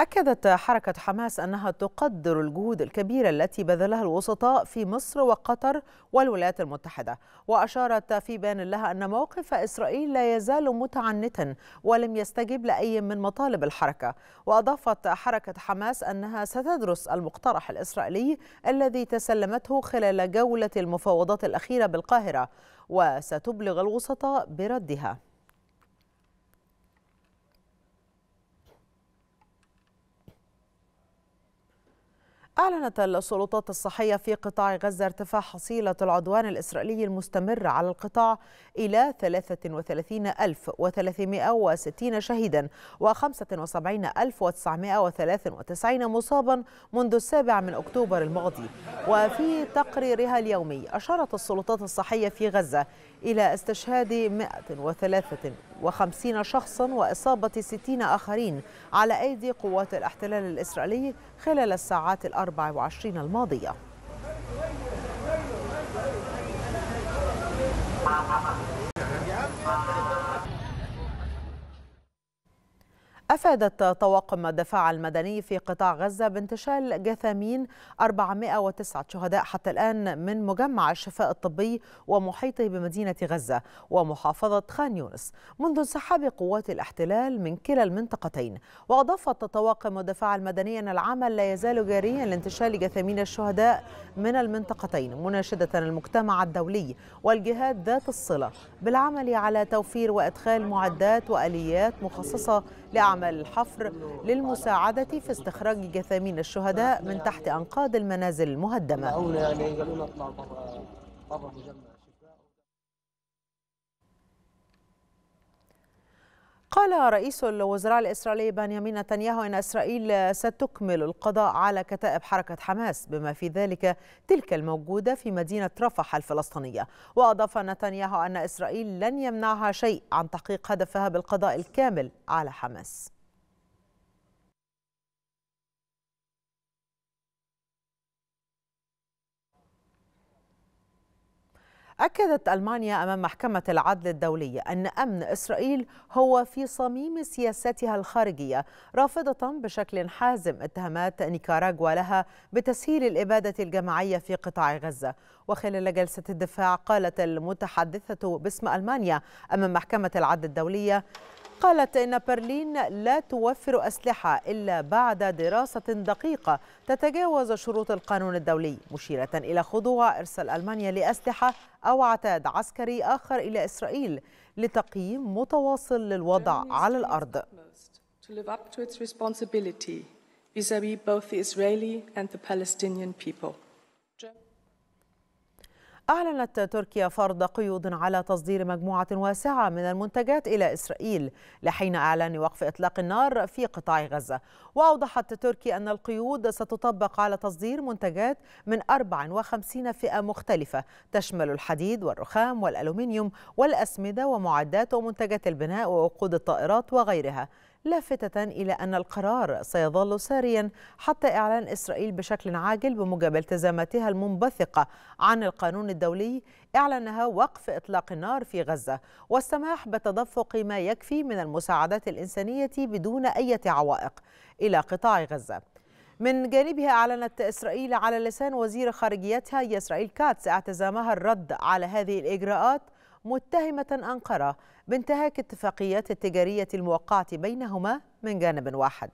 أكدت حركة حماس أنها تقدر الجهود الكبيرة التي بذلها الوسطاء في مصر وقطر والولايات المتحدة. وأشارت في بيان لها أن موقف إسرائيل لا يزال متعنتا ولم يستجب لأي من مطالب الحركة. وأضافت حركة حماس أنها ستدرس المقترح الإسرائيلي الذي تسلمته خلال جولة المفاوضات الأخيرة بالقاهرة وستبلغ الوسطاء بردها. أعلنت السلطات الصحية في قطاع غزة ارتفاع حصيلة العدوان الإسرائيلي المستمر على القطاع إلى 33360 شهيدا و75993 مصابا منذ السابع من أكتوبر الماضي. وفي تقريرها اليومي أشارت السلطات الصحية في غزة إلى استشهاد 153 شخصا وإصابة 60 آخرين على أيدي قوات الاحتلال الإسرائيلي خلال الساعات الأربع وعشرين الماضية. أفادت طواقم الدفاع المدني في قطاع غزة بانتشال جثامين 409 شهداء حتى الآن من مجمع الشفاء الطبي ومحيطه بمدينة غزة ومحافظة خان يونس. منذ انسحاب قوات الاحتلال من كلا المنطقتين وأضافت طواقم الدفاع المدني أن العمل لا يزال جاريا لانتشال جثامين الشهداء من المنطقتين مناشدة المجتمع الدولي والجهات ذات الصلة بالعمل على توفير وإدخال معدات وآليات مخصصة لأعمال الحفر للمساعدة في استخراج جثامين الشهداء من تحت أنقاض المنازل المهدمة. قال رئيس الوزراء الإسرائيلي بنيامين نتنياهو أن إسرائيل ستكمل القضاء على كتائب حركة حماس بما في ذلك تلك الموجودة في مدينة رفح الفلسطينية. وأضاف نتنياهو أن إسرائيل لن يمنعها شيء عن تحقيق هدفها بالقضاء الكامل على حماس. أكدت ألمانيا أمام محكمة العدل الدولية أن أمن إسرائيل هو في صميم سياستها الخارجية رافضة بشكل حازم اتهامات نيكاراغوا لها بتسهيل الإبادة الجماعية في قطاع غزة. وخلال جلسة الدفاع قالت المتحدثة باسم ألمانيا أمام محكمة العدل الدولية قالت إن برلين لا توفر أسلحة إلا بعد دراسة دقيقة تتجاوز شروط القانون الدولي مشيرة إلى خضوع إرسال ألمانيا لأسلحة أو عتاد عسكري آخر إلى إسرائيل لتقييم متواصل للوضع على الأرض vis-à-vis both the Israeli and the Palestinian people. أعلنت تركيا فرض قيود على تصدير مجموعة واسعة من المنتجات إلى إسرائيل لحين إعلان وقف إطلاق النار في قطاع غزة. وأوضحت تركيا أن القيود ستطبق على تصدير منتجات من 54 فئة مختلفة تشمل الحديد والرخام والألومنيوم والأسمدة ومعدات ومنتجات البناء ووقود الطائرات وغيرها. لافتة إلى أن القرار سيظل ساريا حتى إعلان إسرائيل بشكل عاجل بموجب التزاماتها المنبثقة عن القانون الدولي إعلانها وقف إطلاق النار في غزة والسماح بتدفق ما يكفي من المساعدات الإنسانية بدون أي عوائق إلى قطاع غزة. من جانبها أعلنت إسرائيل على لسان وزير خارجيتها يسرائيل كاتس اعتزامها الرد على هذه الإجراءات متهمة أنقرة بانتهاك اتفاقيات التجارية الموقعة بينهما من جانب واحد.